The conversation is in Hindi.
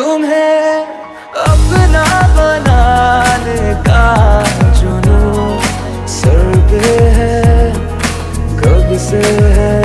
तुम्हें अपना बनाने का जुनून सर्द है कब से है?